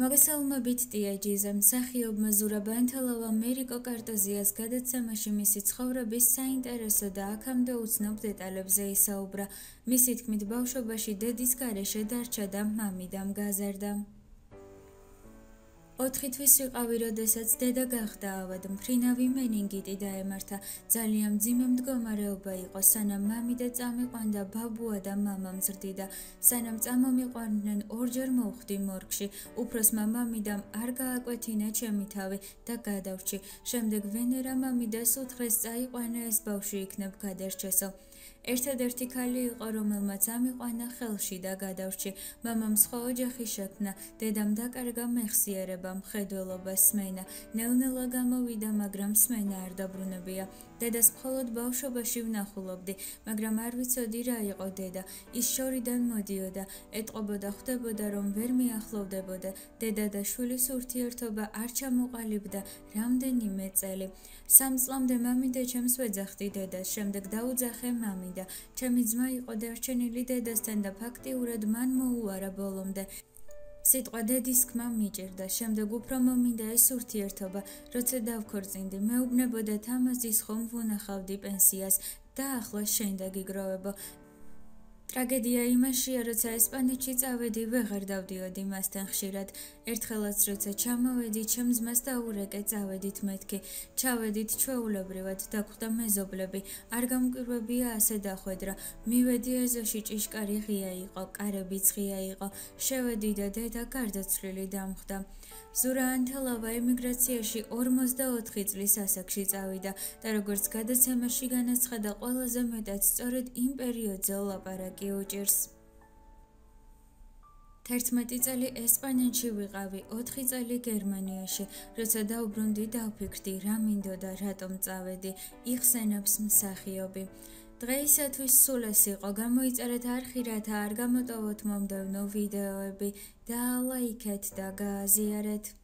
მოგესალმებით ტიაჯიზა მსახიობ მაზურაბა ანთელავა ამერიკო კარტოზიას გადაცემაში მისი ცხოვრების საინტერესო და აქამდე უცნობ დეტალებზე ისაუბრა. მისი თქმით ბავშვობაში დედის გარეშე დარჩა და მამიდამ გაზარდა 4 თვის ვიყავი, როდესაც დედა გახდა ავად, მფრინავი მენინგიტი დაემართა. ძალიან ძიმე მდგომარეობა იყო, სანამ მამი და წამიყვანდა ბაბუა და მამა მზრდიდა. სანამ წამომიყვანდნენ, ორჯერ მოვხდი მორგში. უფროსმა მამიდამ არ გააკვეთინა ჩემი თავი და გადავრჩი. შემდეგ ვენერა მამი და სუთხეს წაიყვანა ეს ბავშვი იქნებ გადარჩესო. ერთადერთი ქალი იყო, რომელმაც ამიყვანა ხელში და გადავრჩი. მამამ სხვა ოჯახი შექმნა, დედამ დაკარგა მეხსიერება, მხედველობა, სმენა. ნელ-ნელა გამოვიდა, მაგრამ სმენა არ დაბრუნებია. დედას მხოლოდ ბავშვობაში ვნახულობდი, მაგრამ არ ვიცოდი რა იყო დედა. ის შორიდან მოდიოდა, ეტყობოდა, ხვდებოდა, რომ ვერ მიახლოვდებოდა. დედა და შვილის ურთიერთობა არ ჩამოყალიბდა რამდენიმე წელი. სამ წლამდე მამი და ჩემს ვეძახდი დედას, შემდეგ დაუძახე მამი და ჩემი ძმა იყო დარჩენილი დედასთან და ფაქტიურად მან მოუარა ბოლომდე. სიტყვა დედის ხმა მიჭირდა, შემდეგ უფრო მომინდა ეს ურთიერთობა, როცა დავქორწინდი, მეუბნებოდა თამაზის ხომ ვუნახავდი პენსიას და ახლა შენ დაგიგროვებო. ტრაგედია იმაშია, როცა ესპანეთში წავედი, ვეღარ დავდიოდი მასთან ხშირად. ერთხელაც როცა ჩამოვედი, ჩემს მას დაურეკე, წავედით მეთქი. ჩავედით ჩვეულებრივად, დაგვხდა მეზობლები. არ გამკვირვებია ასე დახვედრა. მივედი ეზოში ჭიშკარი ღია იყო, კარებიც ღია იყო. შევედი და დედა გარდაცვლილი დამხდა. ზურა ანთელავა ემიგრაციაში 44 წლის ასაკში წავიდა და როგორც გადაცემაში განაცხადა, ყველაზე მეტად სწორედ იმ პერიოდზე ლაპარაკი უჭირს. 11 წელი ესპანეთში ვიყავი, 4 წელი გერმანიაში. როცა დაუბრუნდი, დავფიქრდი, რა მინდოდა, რატომ წავედი. იხსენებს მსახიობი. დღეისათვის სულ ეს იყო. გამოიწერეთ არხი, რათა არ გამოტოვოთ მომდევნო ვიდეოები და ლაიქეთ და გააზიარეთ.